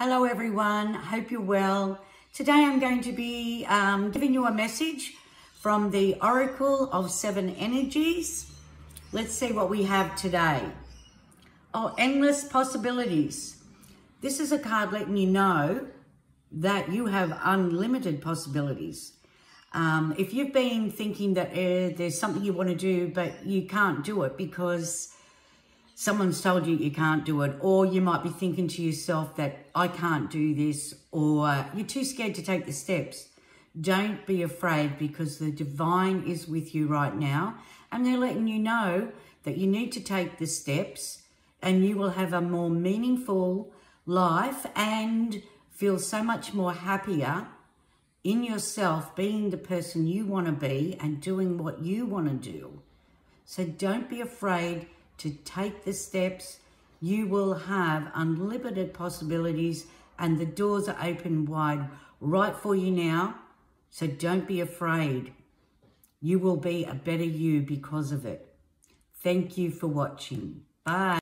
Hello everyone, hope you're well. Today I'm going to be um, giving you a message from the Oracle of Seven Energies. Let's see what we have today. Oh, endless possibilities. This is a card letting you know that you have unlimited possibilities. Um, if you've been thinking that uh, there's something you want to do, but you can't do it because someone's told you you can't do it, or you might be thinking to yourself that I can't do this, or uh, you're too scared to take the steps. Don't be afraid because the divine is with you right now, and they're letting you know that you need to take the steps and you will have a more meaningful life and feel so much more happier in yourself, being the person you want to be and doing what you want to do. So don't be afraid to take the steps, you will have unlimited possibilities and the doors are open wide right for you now. So don't be afraid. You will be a better you because of it. Thank you for watching. Bye.